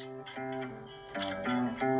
Música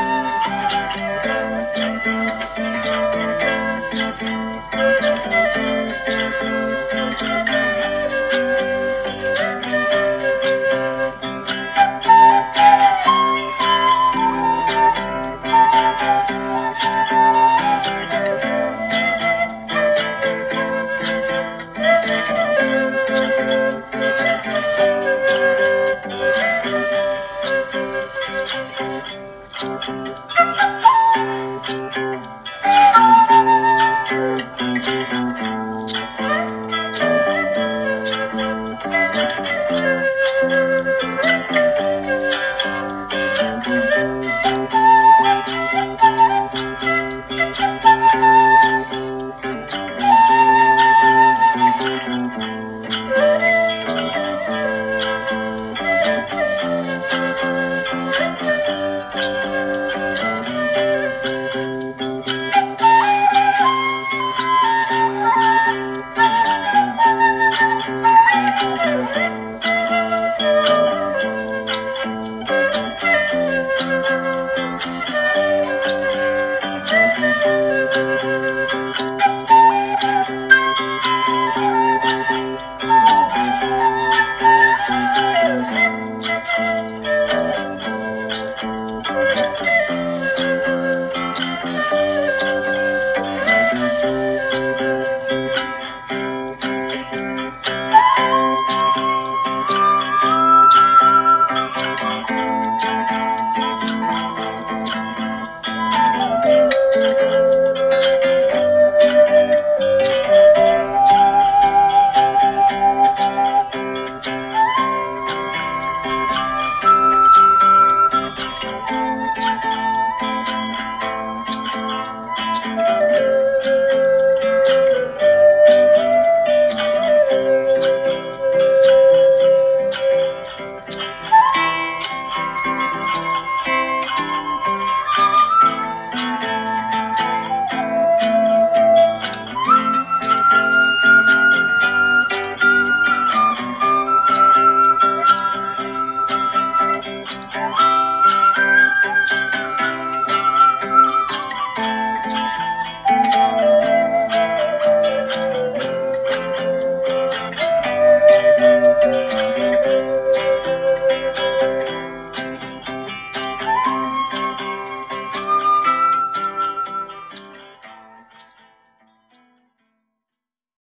Thank you.